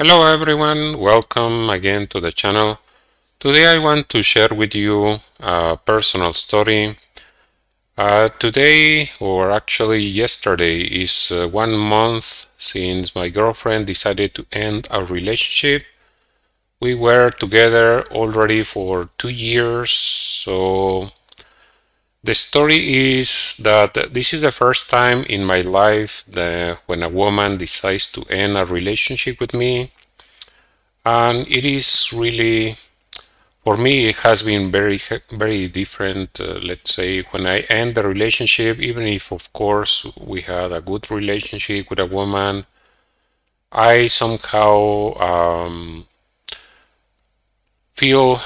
Hello everyone, welcome again to the channel. Today I want to share with you a personal story. Uh, today, or actually yesterday, is uh, one month since my girlfriend decided to end our relationship. We were together already for two years, so the story is that this is the first time in my life that when a woman decides to end a relationship with me. And it is really, for me, it has been very, very different. Uh, let's say when I end the relationship, even if, of course, we had a good relationship with a woman, I somehow um, feel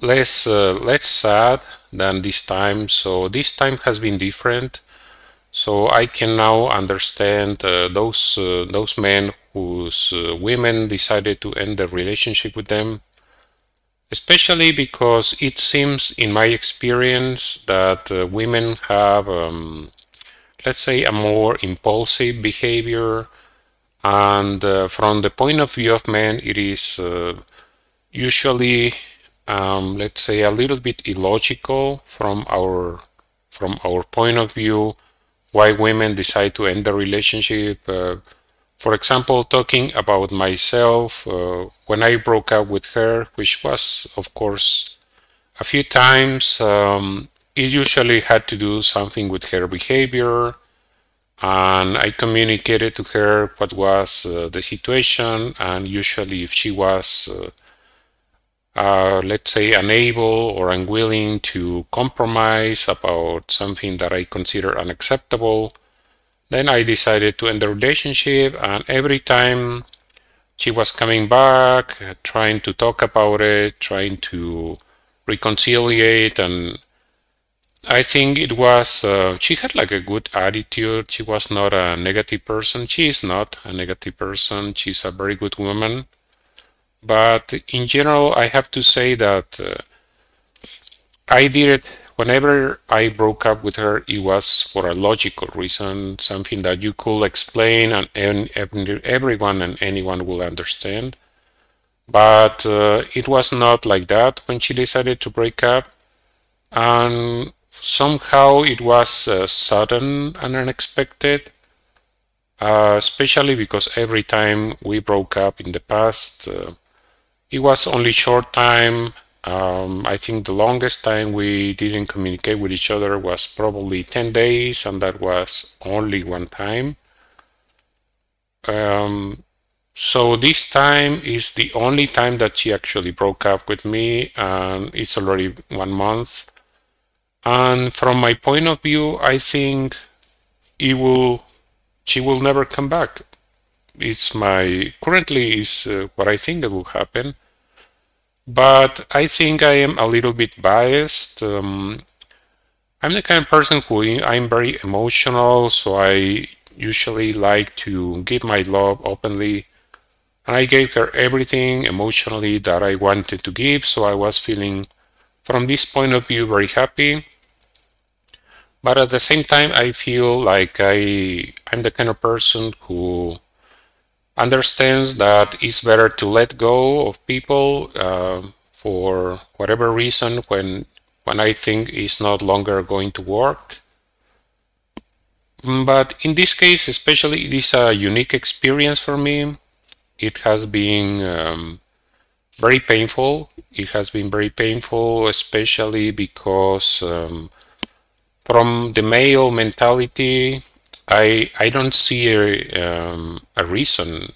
less uh, less sad than this time. So this time has been different. So I can now understand uh, those uh, those men whose uh, women decided to end the relationship with them, especially because it seems, in my experience, that uh, women have, um, let's say, a more impulsive behavior, and uh, from the point of view of men, it is uh, usually um, let's say a little bit illogical from our from our point of view why women decide to end the relationship. Uh, for example talking about myself uh, when i broke up with her which was of course a few times um, it usually had to do something with her behavior and i communicated to her what was uh, the situation and usually if she was let's say, unable or unwilling to compromise about something that I consider unacceptable, then I decided to end the relationship. And every time she was coming back, trying to talk about it, trying to reconciliate, and I think it was, uh, she had like a good attitude. She was not a negative person. She is not a negative person. She's a very good woman but in general, I have to say that uh, I did it whenever I broke up with her, it was for a logical reason, something that you could explain and, and everyone and anyone will understand. But uh, it was not like that when she decided to break up. And somehow it was uh, sudden and unexpected. Uh, especially because every time we broke up in the past, uh, it was only short time. Um, I think the longest time we didn't communicate with each other was probably 10 days, and that was only one time. Um, so this time is the only time that she actually broke up with me, and it's already one month. And from my point of view, I think it will, she will never come back it's my currently is uh, what I think that will happen. But I think I am a little bit biased. Um, I'm the kind of person who I'm very emotional, so I usually like to give my love openly. And I gave her everything emotionally that I wanted to give, so I was feeling, from this point of view, very happy. But at the same time, I feel like I, I'm the kind of person who understands that it's better to let go of people uh, for whatever reason when when I think it's not longer going to work. But in this case, especially, it is a unique experience for me. It has been um, very painful. It has been very painful, especially because um, from the male mentality, I I don't see a, um, a reason.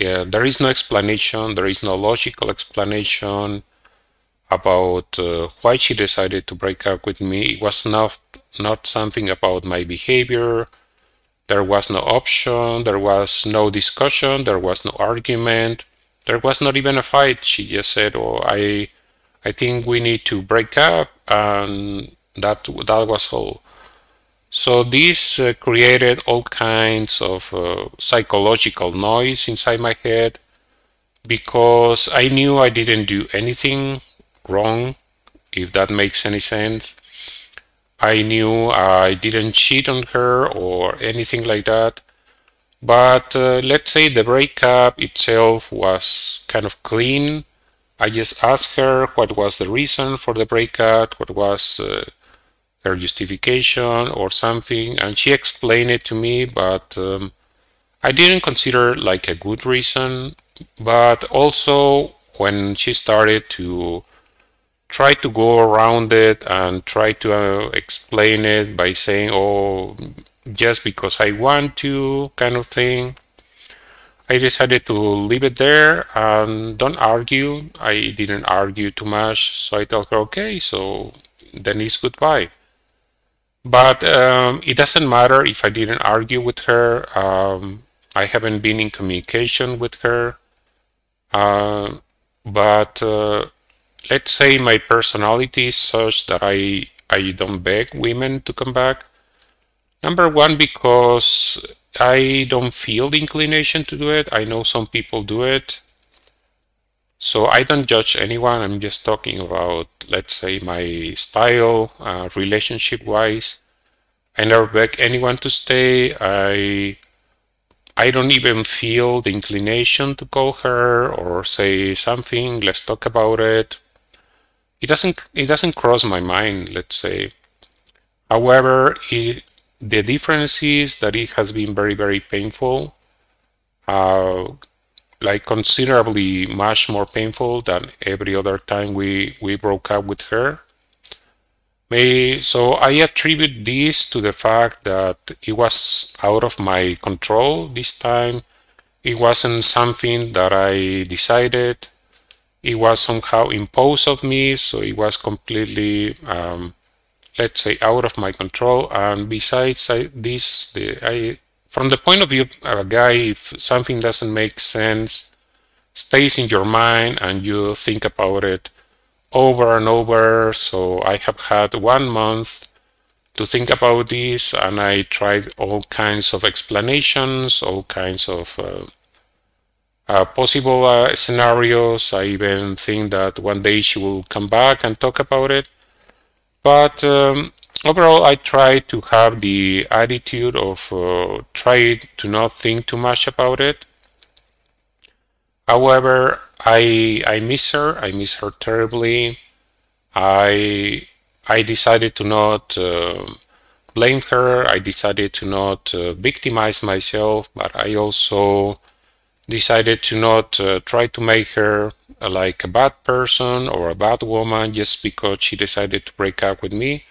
Uh, there is no explanation. There is no logical explanation about uh, why she decided to break up with me. It was not not something about my behavior. There was no option. There was no discussion. There was no argument. There was not even a fight. She just said, "Oh, I I think we need to break up," and that that was all. So this uh, created all kinds of uh, psychological noise inside my head because I knew I didn't do anything wrong, if that makes any sense. I knew I didn't cheat on her or anything like that. But uh, let's say the breakup itself was kind of clean. I just asked her what was the reason for the breakup, what was uh, her justification or something, and she explained it to me, but um, I didn't consider like a good reason. But also when she started to try to go around it and try to uh, explain it by saying, oh, just because I want to, kind of thing. I decided to leave it there and don't argue. I didn't argue too much, so I told her, okay, so then it's goodbye. But um, it doesn't matter if I didn't argue with her. Um, I haven't been in communication with her. Uh, but uh, let's say my personality is such that I I don't beg women to come back. Number one, because I don't feel the inclination to do it. I know some people do it. So I don't judge anyone. I'm just talking about, let's say, my style, uh, relationship-wise. I never beg anyone to stay. I I don't even feel the inclination to call her or say something. Let's talk about it it doesn't it doesn't cross my mind let's say however it, the difference is that it has been very very painful uh, like considerably much more painful than every other time we we broke up with her. May, so I attribute this to the fact that it was out of my control this time. It wasn't something that I decided. It was somehow imposed of me, so it was completely, um, let's say, out of my control. And besides I, this, the, I, from the point of view of a guy, if something doesn't make sense, stays in your mind and you think about it over and over. So I have had one month to think about this and I tried all kinds of explanations, all kinds of uh, uh, possible uh, scenarios. I even think that one day she will come back and talk about it. But um, overall, I try to have the attitude of uh, try to not think too much about it. However, I I miss her. I miss her terribly. I I decided to not uh, blame her. I decided to not uh, victimize myself, but I also decided to not uh, try to make her uh, like a bad person or a bad woman just because she decided to break up with me.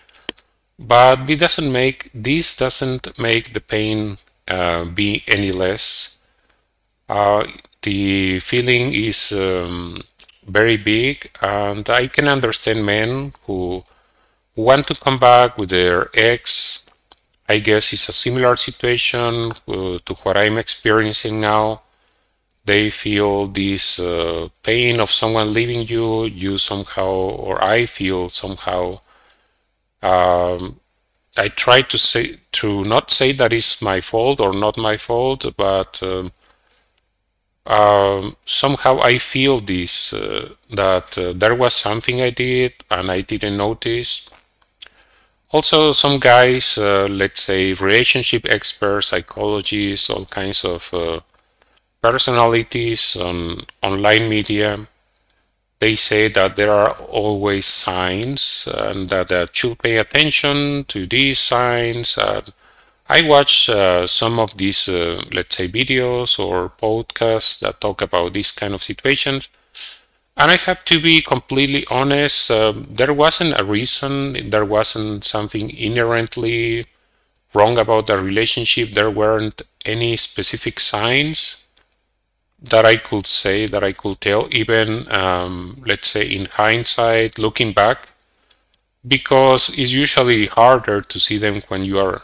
But it doesn't make this doesn't make the pain uh, be any less. Uh, the feeling is um, very big, and I can understand men who want to come back with their ex. I guess it's a similar situation uh, to what I'm experiencing now they feel this uh, pain of someone leaving you, you somehow, or I feel somehow, um, I try to say, to not say that it's my fault or not my fault, but um, um, somehow I feel this, uh, that uh, there was something I did and I didn't notice. Also, some guys, uh, let's say relationship experts, psychologists, all kinds of uh, personalities on online media, they say that there are always signs and that I should pay attention to these signs. I watch uh, some of these, uh, let's say, videos or podcasts that talk about these kind of situations. And I have to be completely honest, uh, there wasn't a reason, there wasn't something inherently wrong about the relationship, there weren't any specific signs that I could say, that I could tell, even um, let's say in hindsight, looking back, because it's usually harder to see them when you are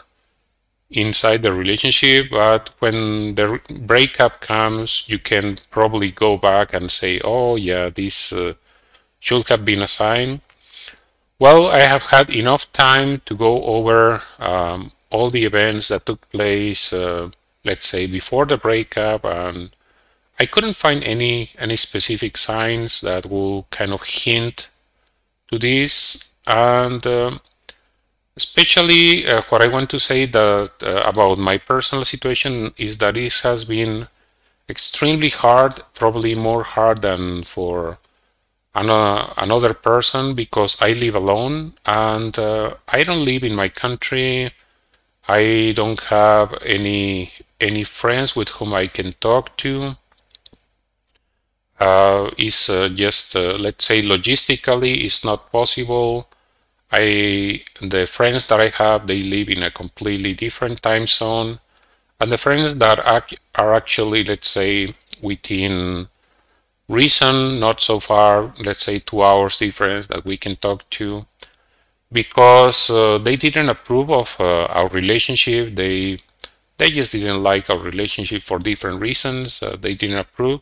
inside the relationship, but when the breakup comes, you can probably go back and say, oh yeah, this uh, should have been a sign. Well, I have had enough time to go over um, all the events that took place, uh, let's say, before the breakup and I couldn't find any any specific signs that will kind of hint to this and um, Especially uh, what I want to say that uh, about my personal situation is that this has been extremely hard, probably more hard than for an, uh, another person because I live alone and uh, I don't live in my country. I don't have any any friends with whom I can talk to. Uh, is uh, just uh, let's say logistically it's not possible. I the friends that I have they live in a completely different time zone, and the friends that are actually let's say within reason, not so far, let's say two hours difference that we can talk to because uh, they didn't approve of uh, our relationship. They they just didn't like our relationship for different reasons. Uh, they didn't approve.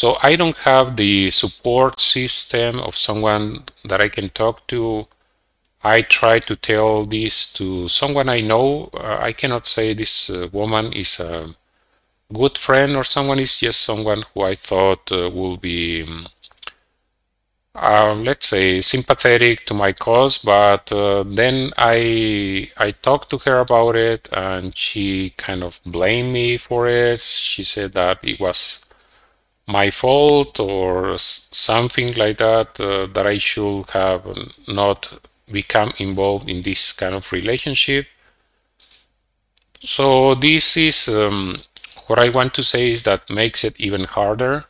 So I don't have the support system of someone that I can talk to. I try to tell this to someone I know. Uh, I cannot say this uh, woman is a good friend or someone is just someone who I thought uh, will be um, uh, let's say sympathetic to my cause but uh, then I I talked to her about it and she kind of blamed me for it she said that it was my fault or something like that uh, that I should have not become involved in this kind of relationship so this is um, what I want to say is that makes it even harder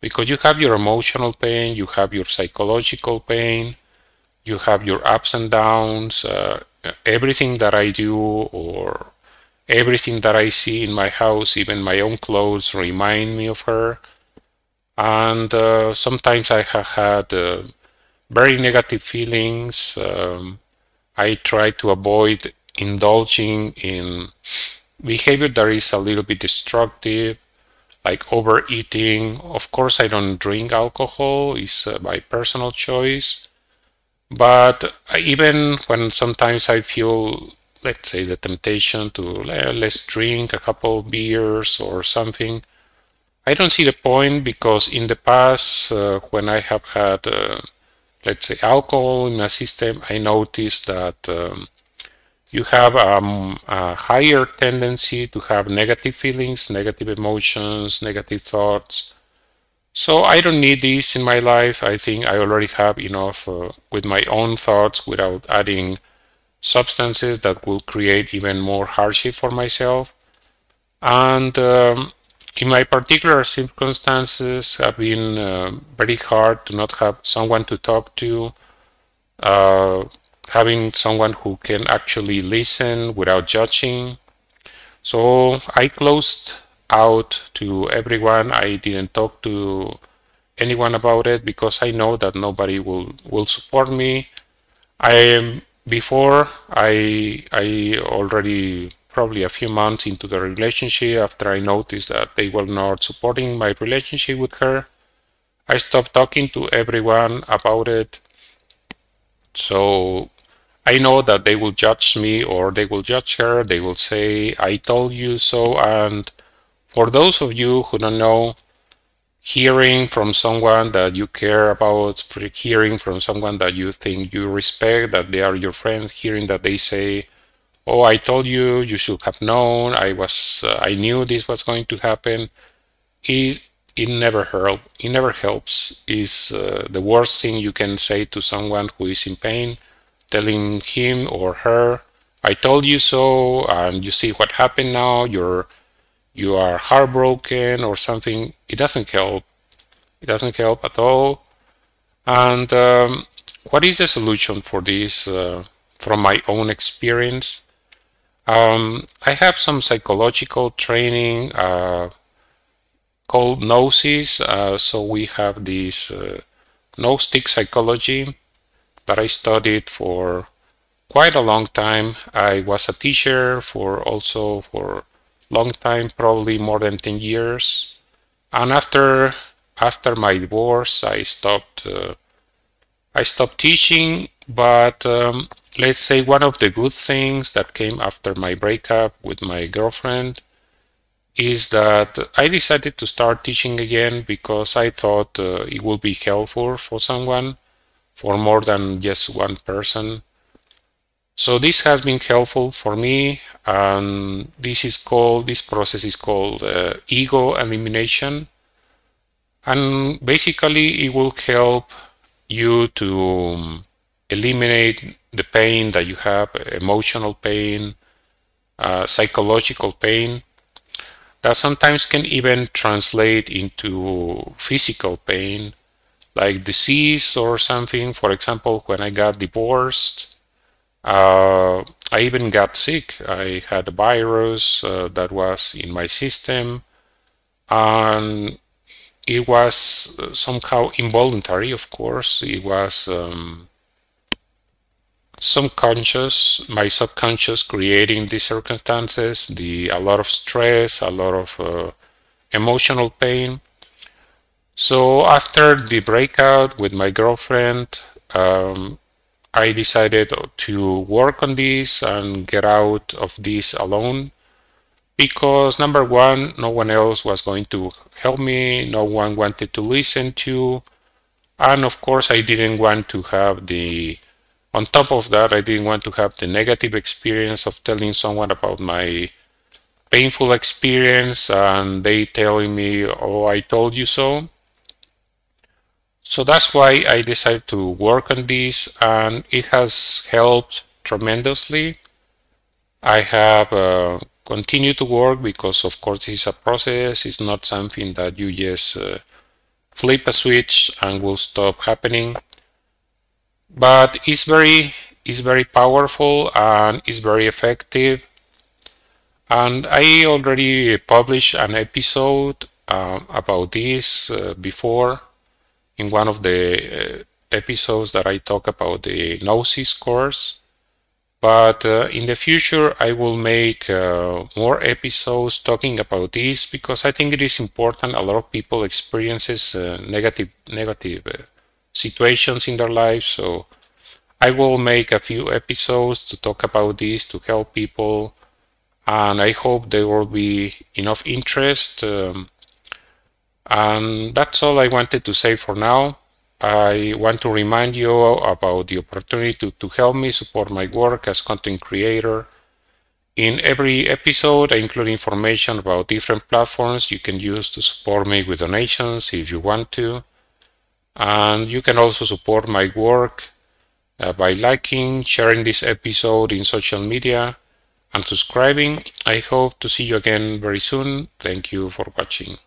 because you have your emotional pain, you have your psychological pain, you have your ups and downs, uh, everything that I do or everything that I see in my house, even my own clothes, remind me of her. And uh, sometimes I have had uh, very negative feelings. Um, I try to avoid indulging in behavior that is a little bit destructive like overeating. Of course, I don't drink alcohol, it's uh, by personal choice. But even when sometimes I feel, let's say, the temptation to let's drink a couple beers or something, I don't see the point because in the past, uh, when I have had, uh, let's say, alcohol in my system, I noticed that um, you have um, a higher tendency to have negative feelings, negative emotions, negative thoughts. So I don't need this in my life. I think I already have enough uh, with my own thoughts without adding substances that will create even more hardship for myself. And um, in my particular circumstances have been uh, very hard to not have someone to talk to, uh, having someone who can actually listen without judging. So I closed out to everyone. I didn't talk to anyone about it because I know that nobody will will support me. I am before I I already probably a few months into the relationship after I noticed that they were not supporting my relationship with her. I stopped talking to everyone about it. So I know that they will judge me or they will judge her. They will say, I told you so. And for those of you who don't know, hearing from someone that you care about, hearing from someone that you think you respect, that they are your friend, hearing that they say, oh, I told you, you should have known, I was, uh, I knew this was going to happen. It, it never help. It never helps. Is uh, the worst thing you can say to someone who is in pain telling him or her, I told you so, and you see what happened now, you're you are heartbroken or something, it doesn't help. It doesn't help at all. And um, what is the solution for this uh, from my own experience? Um, I have some psychological training uh, called Gnosis. Uh, so we have this uh, Gnostic psychology that I studied for quite a long time. I was a teacher for also for long time, probably more than 10 years. And after after my divorce, I stopped uh, I stopped teaching, but um, let's say one of the good things that came after my breakup with my girlfriend is that I decided to start teaching again because I thought uh, it would be helpful for someone for more than just one person. So this has been helpful for me and this is called, this process is called uh, ego elimination and basically it will help you to um, eliminate the pain that you have, emotional pain, uh, psychological pain, that sometimes can even translate into physical pain, like disease or something. For example, when I got divorced, uh, I even got sick. I had a virus uh, that was in my system, and it was somehow involuntary, of course. It was um, subconscious, my subconscious creating these circumstances, the a lot of stress, a lot of uh, emotional pain. So after the breakout with my girlfriend, um, I decided to work on this and get out of this alone because number one, no one else was going to help me, no one wanted to listen to, and of course I didn't want to have the on top of that, I didn't want to have the negative experience of telling someone about my painful experience and they telling me, oh, I told you so. So that's why I decided to work on this and it has helped tremendously. I have uh, continued to work because of course this is a process, it's not something that you just uh, flip a switch and will stop happening but it's very it's very powerful and it's very effective. And I already published an episode um, about this uh, before in one of the uh, episodes that I talk about the Gnosis course. But uh, in the future I will make uh, more episodes talking about this because I think it is important a lot of people experiences uh, negative negative uh, situations in their lives. So I will make a few episodes to talk about this to help people. And I hope there will be enough interest. Um, and that's all I wanted to say for now. I want to remind you about the opportunity to, to help me support my work as content creator. In every episode, I include information about different platforms you can use to support me with donations if you want to. And you can also support my work uh, by liking, sharing this episode in social media, and subscribing. I hope to see you again very soon. Thank you for watching.